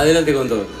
Adelante con todo.